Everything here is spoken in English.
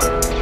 Bye.